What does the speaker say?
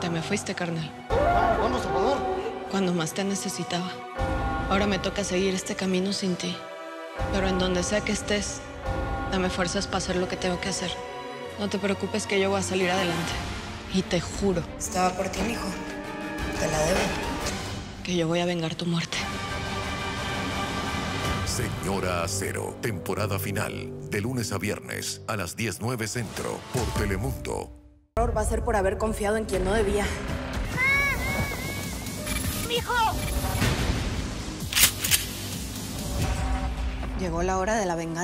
Te me fuiste, carnal. Vamos, Salvador. Cuando más te necesitaba. Ahora me toca seguir este camino sin ti. Pero en donde sea que estés, dame fuerzas para hacer lo que tengo que hacer. No te preocupes que yo voy a salir adelante. Y te juro Estaba por ti, mijo. Te la debo. que yo voy a vengar tu muerte. Señora Acero, temporada final, de lunes a viernes a las 19 Centro, por Telemundo. Error va a ser por haber confiado en quien no debía. Llegó la hora de la venganza.